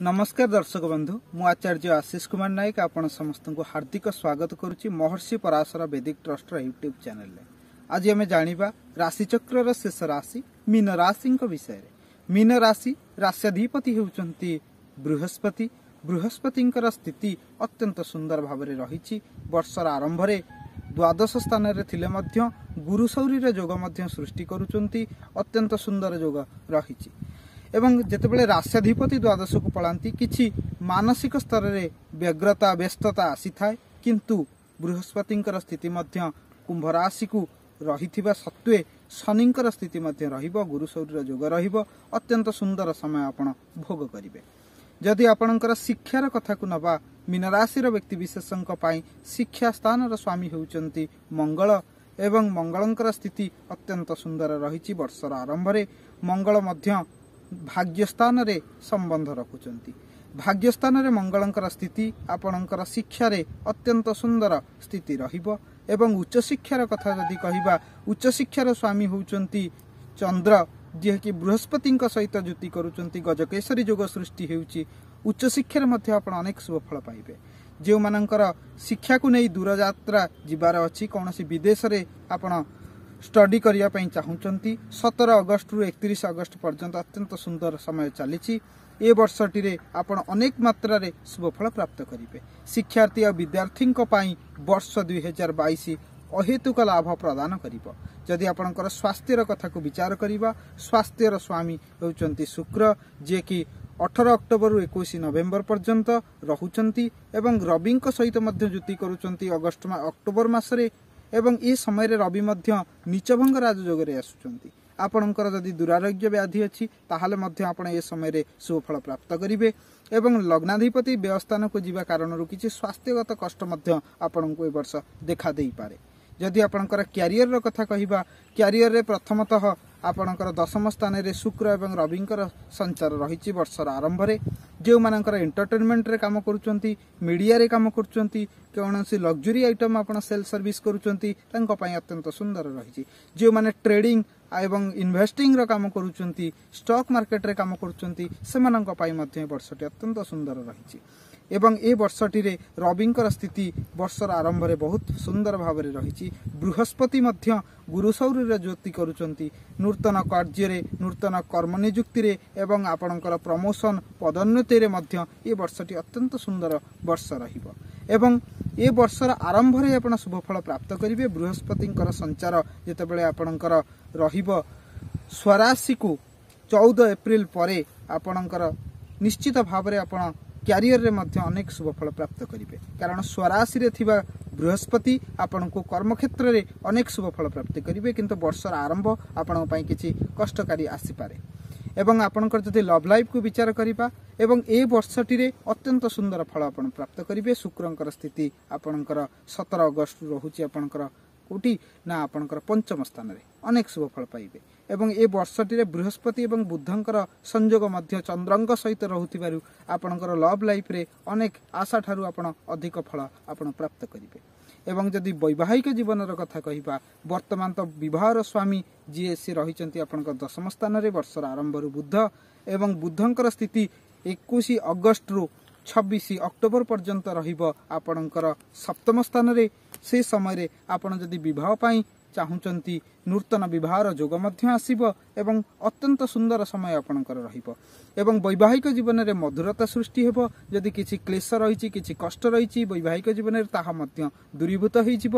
ନମସ୍କାର ଦର୍ଶକ ବନ୍ଧୁ ମୁଁ ଆଚାର୍ଯ୍ୟ ଆଶିଷ କୁମାର ନାୟକ ଆପଣ ସମସ୍ତଙ୍କୁ ହାର୍ଦ୍ଦିକ ସ୍ୱାଗତ କରୁଛି ମହର୍ଷି ପରାଶର ବେଦିକ ଟ୍ରଷ୍ଟର ୟୁଟ୍ୟୁବ ଚ୍ୟାନେଲରେ ଆଜି ଆମେ ଜାଣିବା ରାଶିଚକ୍ରର ଶେଷ ରାଶି ମୀନ ରାଶିଙ୍କ ବିଷୟରେ। ମୀନ ରାଶି ରାଶ୍ୟାଧିପତି ହେଉଛନ୍ତି ବୃହସ୍ପତି। ବୃହସ୍ପତିଙ୍କର ସ୍ଥିତି ଅତ୍ୟନ୍ତ ସୁନ୍ଦର ଭାବରେ ରହିଛି। ବର୍ଷର ଆରମ୍ଭରେ ଦ୍ୱାଦଶ ସ୍ଥାନରେ ଥିଲେ ମଧ୍ୟ ଗୁରୁ ସୌରୀର ଯୋଗ ମଧ୍ୟ ସୃଷ୍ଟି କରୁଛନ୍ତି। ଅତ୍ୟନ୍ତ ସୁନ୍ଦର ଯୋଗ ରହିଛି। ଏବଂ ଯେତେବେଳେ ରାଶ୍ୟାଧିପତି ଦ୍ୱାଦଶକୁ ପଳାନ୍ତି କିଛି ମାନସିକ ସ୍ତରରେ ବ୍ୟଗ୍ରତା ବ୍ୟସ୍ତତା ଆସିଥାଏ। କିନ୍ତୁ ବୃହସ୍ପତିଙ୍କର ସ୍ଥିତି ମଧ୍ୟ କୁମ୍ଭ ରାଶିକୁ ରହିଥିବା ସତ୍ତ୍ୱେ ଶନିଙ୍କର ସ୍ଥିତି ମଧ୍ୟ ରହିବ ଗୁରୁ ସୌରୀର ଯୋଗ ରହିବ ଅତ୍ୟନ୍ତ ସୁନ୍ଦର ସମୟ ଆପଣ ଭୋଗ କରିବେ। ଯଦି ଆପଣଙ୍କର ଶିକ୍ଷାର କଥାକୁ ନେବା ମୀନରାଶିର ବ୍ୟକ୍ତିବିଶେଷଙ୍କ ପାଇଁ ଶିକ୍ଷା ସ୍ଥାନର ସ୍ୱାମୀ ହେଉଛନ୍ତି ମଙ୍ଗଳ ଏବଂ ମଙ୍ଗଳଙ୍କର ସ୍ଥିତି ଅତ୍ୟନ୍ତ ସୁନ୍ଦର ରହିଛି ବର୍ଷର ଆରମ୍ଭରେ। ମଙ୍ଗଳ ମଧ୍ୟ ଭାଗ୍ୟସ୍ଥାନରେ ସମ୍ବନ୍ଧ ରଖୁଛନ୍ତି। ଭାଗ୍ୟସ୍ଥାନରେ ମଙ୍ଗଳଙ୍କର ସ୍ଥିତି ଆପଣଙ୍କର ଶିକ୍ଷାରେ ଅତ୍ୟନ୍ତ ସୁନ୍ଦର ସ୍ଥିତି ରହିବ ଏବଂ ଉଚ୍ଚଶିକ୍ଷାର କଥା ଯଦି କହିବା ଉଚ୍ଚଶିକ୍ଷାର ସ୍ୱାମୀ ହେଉଛନ୍ତି ଚନ୍ଦ୍ର ଯିଏକି ବୃହସ୍ପତିଙ୍କ ସହିତ ଯୁତି କରୁଛନ୍ତି ଗଜକେଶରୀ ଯୋଗ ସୃଷ୍ଟି ହେଉଛି। ଉଚ୍ଚଶିକ୍ଷାରେ ମଧ୍ୟ ଆପଣ ଅନେକ ଶୁଭଫଳ ପାଇବେ। ଯେଉଁମାନଙ୍କର ଶିକ୍ଷାକୁ ନେଇ ଦୂରଯାତ୍ରା ଯିବାର ଅଛି କୌଣସି ବିଦେଶରେ ଆପଣ ଷ୍ଟଡି କରିବା ପାଇଁ ଚାହୁଁଛନ୍ତି। ସତର ଅଗଷ୍ଟରୁ ଏକତିରିଶ ଅଗଷ୍ଟ ପର୍ଯ୍ୟନ୍ତ ଅତ୍ୟନ୍ତ ସୁନ୍ଦର ସମୟ ଚାଲିଛି। ଏ ବର୍ଷଟିରେ ଆପଣ ଅନେକ ମାତ୍ରାରେ ଶୁଭଫଳ ପ୍ରାପ୍ତ କରିବେ। ଶିକ୍ଷାର୍ଥୀ ଆଉ ବିଦ୍ୟାର୍ଥୀଙ୍କ ପାଇଁ ବର୍ଷ ଦୁଇ ହଜାର ବାଇଶ ଅହେତୁକ ଲାଭ ପ୍ରଦାନ କରିବ। ଯଦି ଆପଣଙ୍କର ସ୍ୱାସ୍ଥ୍ୟର କଥାକୁ ବିଚାର କରିବା ସ୍ୱାସ୍ଥ୍ୟର ସ୍ୱାମୀ ହେଉଛନ୍ତି ଶୁକ୍ର ଯିଏକି ଅଠର ଅକ୍ଟୋବରରୁ ଏକୋଇଶ ନଭେମ୍ବର ପର୍ଯ୍ୟନ୍ତ ରହୁଛନ୍ତି ଏବଂ ରବିଙ୍କ ସହିତ ମଧ୍ୟ ଯୁତି କରୁଛନ୍ତି ଅଗଷ୍ଟ ଅକ୍ଟୋବର ମାସରେ ଏବଂ ଏ ସମୟରେ ରବି ମଧ୍ୟ ନିଚଭଙ୍ଗ ରାଜଯୋଗରେ ଆସୁଛନ୍ତି। ଆପଣଙ୍କର ଯଦି ଦୁରାରୋଗ୍ୟ ବ୍ୟାଧି ଅଛି ତାହେଲେ ମଧ୍ୟ ଆପଣ ଏ ସମୟରେ ସୁଫଳ ପ୍ରାପ୍ତ କରିବେ ଏବଂ ଲଗ୍ନାଧିପତି ବ୍ୟୟସ୍ଥାନକୁ ଯିବା କାରଣରୁ କିଛି ସ୍ୱାସ୍ଥ୍ୟଗତ କଷ୍ଟ ମଧ୍ୟ ଆପଣଙ୍କୁ ଏ ବର୍ଷ ଦେଖାଦେଇପାରେ ଯଦି ଆପଣଙ୍କର କ୍ୟାରିୟରର କଥା କହିବା କ୍ୟାରିୟରରେ ପ୍ରଥମତଃ ଆପଣଙ୍କର ଦଶମ ସ୍ଥାନରେ ଶୁକ୍ର ଏବଂ ରବିଙ୍କର ସଞ୍ଚାର ରହିଛି ବର୍ଷର ଆରମ୍ଭରେ। ଯେଉଁମାନଙ୍କର ଏଣ୍ଟରଟେନମେଣ୍ଟରେ କାମ କରୁଛନ୍ତି ମିଡ଼ିଆରେ କାମ କରୁଛନ୍ତି କୌଣସି ଲକ୍ଜୁରୀ ଆଇଟମ୍ ଆପଣ ସେଲ୍ ସର୍ଭିସ୍ କରୁଛନ୍ତି ତାଙ୍କ ପାଇଁ ଅତ୍ୟନ୍ତ ସୁନ୍ଦର ରହିଛି। ଯେଉଁମାନେ ଟ୍ରେଡିଂ ଏବଂ ଇନଭେଷ୍ଟିଂର କାମ କରୁଛନ୍ତି ଷ୍ଟକ୍ ମାର୍କେଟରେ କାମ କରୁଛନ୍ତି ସେମାନଙ୍କ ପାଇଁ ମଧ୍ୟ ବର୍ଷଟି ଅତ୍ୟନ୍ତ ସୁନ୍ଦର ରହିଛି। ଏବଂ ଏ ବର୍ଷଟିରେ ରବିଙ୍କର ସ୍ଥିତି ବର୍ଷର ଆରମ୍ଭରେ ବହୁତ ସୁନ୍ଦର ଭାବରେ ରହିଛି। ବୃହସ୍ପତି ମଧ୍ୟ ଗୁରୁ ସୌରରେ ଜ୍ୟୋତି କରୁଛନ୍ତି। ନୂତନ କାର୍ଯ୍ୟରେ ନୂତନ କର୍ମ ନିଯୁକ୍ତିରେ ଏବଂ ଆପଣଙ୍କର ପ୍ରମୋସନ ପଦୋନ୍ନତିରେ ମଧ୍ୟ ଏ ବର୍ଷଟି ଅତ୍ୟନ୍ତ ସୁନ୍ଦର ବର୍ଷ ରହିବ। ଏବଂ ଏ ବର୍ଷର ଆରମ୍ଭରେ ଆପଣ ଶୁଭଫଳ ପ୍ରାପ୍ତ କରିବେ। ବୃହସ୍ପତିଙ୍କର ସଞ୍ଚାର ଯେତେବେଳେ ଆପଣଙ୍କର ରହିବ ସ୍ୱରାଶିକୁ ଚଉଦ ଏପ୍ରିଲ ପରେ ଆପଣଙ୍କର ନିଶ୍ଚିତ ଭାବରେ ଆପଣ କ୍ୟାରିୟରରେ ମଧ୍ୟ ଅନେକ ଶୁଭଫଳ ପ୍ରାପ୍ତ କରିବେ। କାରଣ ସ୍ୱରାଶିରେ ଥିବା ବୃହସ୍ପତି ଆପଣଙ୍କୁ କର୍ମକ୍ଷେତ୍ରରେ ଅନେକ ଶୁଭଫଳ ପ୍ରାପ୍ତି କରିବେ କିନ୍ତୁ ବର୍ଷର ଆରମ୍ଭ ଆପଣଙ୍କ ପାଇଁ କିଛି କଷ୍ଟକାରୀ ଆସିପାରେ। ଏବଂ ଆପଣଙ୍କର ଯଦି ଲଭ୍ ଲାଇଫ୍କୁ ବିଚାର କରିବା ଏବଂ ଏ ବର୍ଷଟିରେ ଅତ୍ୟନ୍ତ ସୁନ୍ଦର ଫଳ ଆପଣ ପ୍ରାପ୍ତ କରିବେ ଶୁକ୍ରଙ୍କର ସ୍ଥିତି ଆପଣଙ୍କର ସତର ଅଗଷ୍ଟରୁ ରହୁଛି ଆପଣଙ୍କର କୋଉଠି ନା ଆପଣଙ୍କର ପଞ୍ଚମ ସ୍ଥାନରେ। ଅନେକ ଶୁଭ ଫଳ ପାଇବେ। ଏବଂ ଏ ବର୍ଷଟିରେ ବୃହସ୍ପତି ଏବଂ ବୁଦ୍ଧଙ୍କର ସଂଯୋଗ ମଧ୍ୟ ଚନ୍ଦ୍ରଙ୍କ ସହିତ ରହୁଥିବାରୁ ଆପଣଙ୍କର ଲଭ୍ ଲାଇଫ୍ରେ ଅନେକ ଆଶା ଠାରୁ ଆପଣ ଅଧିକ ଫଳ ଆପଣ ପ୍ରାପ୍ତ କରିବେ। ଏବଂ ଯଦି ବୈବାହିକ ଜୀବନର କଥା କହିବା ବର୍ତ୍ତମାନ ତ ବିବାହର ସ୍ୱାମୀ ଯିଏ ସେ ରହିଛନ୍ତି ଆପଣଙ୍କ ଦଶମ ସ୍ଥାନରେ ବର୍ଷର ଆରମ୍ଭରୁ ବୁଦ୍ଧ ଏବଂ ବୁଦ୍ଧଙ୍କର ସ୍ଥିତି ଏକୋଇଶ ଅଗଷ୍ଟରୁ ଛବିଶ ଅକ୍ଟୋବର ପର୍ଯ୍ୟନ୍ତ ରହିବ ଆପଣଙ୍କର ସପ୍ତମ ସ୍ଥାନରେ ସେ ସମୟରେ ଆପଣ ଯଦି ବିବାହ ପାଇଁ ଚାହୁଁଛନ୍ତି ନୂତନ ବିବାହର ଯୋଗ ମଧ୍ୟ ଆସିବ ଏବଂ ଅତ୍ୟନ୍ତ ସୁନ୍ଦର ସମୟ ଆପଣଙ୍କର ରହିବ। ଏବଂ ବୈବାହିକ ଜୀବନରେ ମଧୁରତା ସୃଷ୍ଟି ହେବ। ଯଦି କିଛି କ୍ଲେଶ ରହିଛି କିଛି କଷ୍ଟ ରହିଛି ବୈବାହିକ ଜୀବନରେ ତାହା ମଧ୍ୟ ଦୂରୀଭୂତ ହୋଇଯିବ।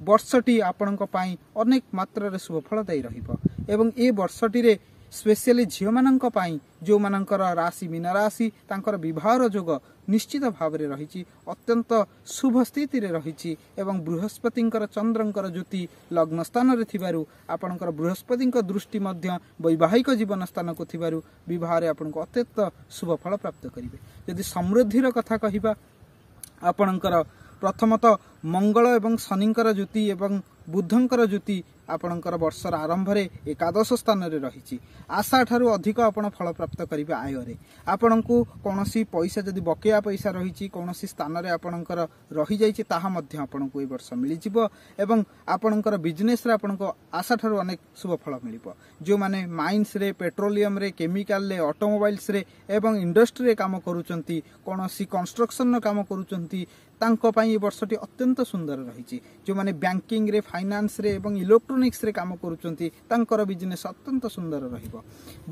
ବର୍ଷଟି ଆପଣଙ୍କ ପାଇଁ ଅନେକ ମାତ୍ରାରେ ଶୁଭଫଳ ଦେଇ ରହିବ। ଏବଂ ଏ ବର୍ଷଟିରେ ସ୍ପେଶିଆଲି ଝିଅମାନଙ୍କ ପାଇଁ ଯେଉଁମାନଙ୍କର ରାଶି ମୀନ ରାଶି ତାଙ୍କର ବିବାହର ଯୋଗ ନିଶ୍ଚିତ ଭାବରେ ରହିଛି ଅତ୍ୟନ୍ତ ଶୁଭ ସ୍ଥିତିରେ ରହିଛି ଏବଂ ବୃହସ୍ପତିଙ୍କର ଚନ୍ଦ୍ରଙ୍କର ଜ୍ୟୋତି ଲଗ୍ନ ସ୍ଥାନରେ ଥିବାରୁ ଆପଣଙ୍କର ବୃହସ୍ପତିଙ୍କ ଦୃଷ୍ଟି ମଧ୍ୟ ବୈବାହିକ ଜୀବନ ସ୍ଥାନକୁ ଥିବାରୁ ବିବାହରେ ଆପଣଙ୍କୁ ଅତ୍ୟନ୍ତ ଶୁଭ ଫଳ ପ୍ରାପ୍ତ କରିବେ। ଯଦି ସମୃଦ୍ଧିର କଥା କହିବା ଆପଣଙ୍କର ପ୍ରଥମତଃ ମଙ୍ଗଳ ଏବଂ ଶନିଙ୍କର ଜ୍ୟୋତି ଏବଂ ବୁଦ୍ଧଙ୍କର ଜ୍ୟୋତି ଆପଣଙ୍କର ବର୍ଷର ଆରମ୍ଭରେ ଏକାଦଶ ସ୍ଥାନରେ ରହିଛି। ଆଶା ଠାରୁ ଅଧିକ ଆପଣ ଫଳପ୍ରାପ୍ତ କରିବେ ଆୟରେ। ଆପଣଙ୍କୁ କୌଣସି ପଇସା ଯଦି ବକେୟା ପଇସା ରହିଛି କୌଣସି ସ୍ଥାନରେ ଆପଣଙ୍କର ରହିଯାଇଛି ତାହା ମଧ୍ୟ ଆପଣଙ୍କୁ ଏ ବର୍ଷ ମିଳିଯିବ ଏବଂ ଆପଣଙ୍କର ବିଜନେସରେ ଆପଣଙ୍କୁ ଆଶା ଠାରୁ ଅନେକ ଶୁଭ ଫଳ ମିଳିବ। ଯେଉଁମାନେ ମାଇନ୍ସରେ ପେଟ୍ରୋଲିୟମରେ କେମିକାଲରେ ଅଟୋମୋବାଇଲ୍ସରେ ଏବଂ ଇଣ୍ଡଷ୍ଟ୍ରିରେ କାମ କରୁଛନ୍ତି କୌଣସି କନଷ୍ଟ୍ରକ୍ସନର କାମ କରୁଛନ୍ତି ତାଙ୍କ ପାଇଁ ଏ ବର୍ଷଟି ଅତ୍ୟନ୍ତ ସୁନ୍ଦର ରହିଛି। ଯେଉଁମାନେ ବ୍ୟାଙ୍କିଂରେ ଫାଇନାନ୍ସରେ ଏବଂ ଇଲେକ୍ଟ୍ରୋନିକ୍ସରେ କାମ କରୁଛନ୍ତି ତାଙ୍କର ବିଜନେସ୍ ଅତ୍ୟନ୍ତ ସୁନ୍ଦର ରହିବ।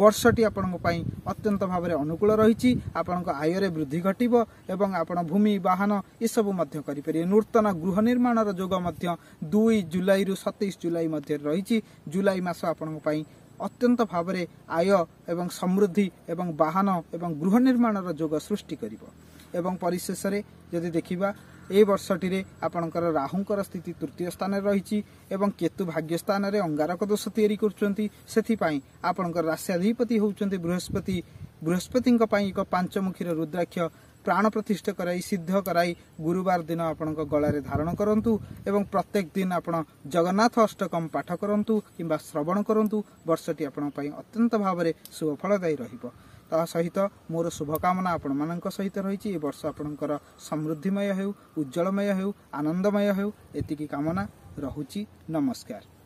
ବର୍ଷଟି ଆପଣଙ୍କ ପାଇଁ ଅତ୍ୟନ୍ତ ଭାବରେ ଅନୁକୂଳ ରହିଛି। ଆପଣଙ୍କ ଆୟରେ ବୃଦ୍ଧି ଘଟିବ ଏବଂ ଆପଣ ଭୂମି ବାହନ ଏସବୁ ମଧ୍ୟ କରିପାରିବେ। ନୂତନ ଗୃହ ନିର୍ମାଣର ଯୋଗ ମଧ୍ୟ ଦୁଇ ଜୁଲାଇରୁ ସତେଇଶ ଜୁଲାଇ ମଧ୍ୟରେ ରହିଛି। ଜୁଲାଇ ମାସ ଆପଣଙ୍କ ପାଇଁ ଅତ୍ୟନ୍ତ ଭାବରେ ଆୟ ଏବଂ ସମୃଦ୍ଧି ଏବଂ ବାହନ ଏବଂ ଗୃହ ନିର୍ମାଣର ଯୋଗ ସୃଷ୍ଟି କରିବ। ଏବଂ ପରିଶେଷରେ ଯଦି ଦେଖିବା ଏହି ବର୍ଷଟିରେ ଆପଣଙ୍କର ରାହୁଙ୍କର ସ୍ଥିତି ତୃତୀୟ ସ୍ଥାନରେ ରହିଛି ଏବଂ କେତୁ ଭାଗ୍ୟ ସ୍ଥାନରେ ଅଙ୍ଗାରକ ଦୋଷ ତିଆରି କରୁଛନ୍ତି ସେଥିପାଇଁ ଆପଣଙ୍କର ରାଶ୍ୟାଧିପତି ହେଉଛନ୍ତି ବୃହସ୍ପତି। ବୃହସ୍ପତିଙ୍କ ପାଇଁ ଏକ ପାଞ୍ଚମୁଖୀର ରୁଦ୍ରାକ୍ଷ ପ୍ରାଣ ପ୍ରତିଷ୍ଠା କରାଇ ସିଦ୍ଧ କରାଇ ଗୁରୁବାର ଦିନ ଆପଣଙ୍କ ଗଳାରେ ଧାରଣ କରନ୍ତୁ ଏବଂ ପ୍ରତ୍ୟେକ ଦିନ ଆପଣ ଜଗନ୍ନାଥ ଅଷ୍ଟକମ୍ ପାଠ କରନ୍ତୁ କିମ୍ବା ଶ୍ରବଣ କରନ୍ତୁ ବର୍ଷଟି ଆପଣଙ୍କ ପାଇଁ ଅତ୍ୟନ୍ତ ଭାବରେ ଶୁଭଫଳଦାୟୀ ରହିବ। ତା ସହିତ ମୋର ଶୁଭକାମନା ଆପଣମାନଙ୍କ ସହିତ ରହିଛି। ଏ ବର୍ଷ ଆପଣଙ୍କର ସମୃଦ୍ଧିମୟ ହେଉ ଉଜ୍ଜଳମୟ ହେଉ ଆନନ୍ଦମୟ ହେଉ ଏତିକି କାମନା। ରହୁଛି। ନମସ୍କାର।